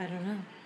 I don't know.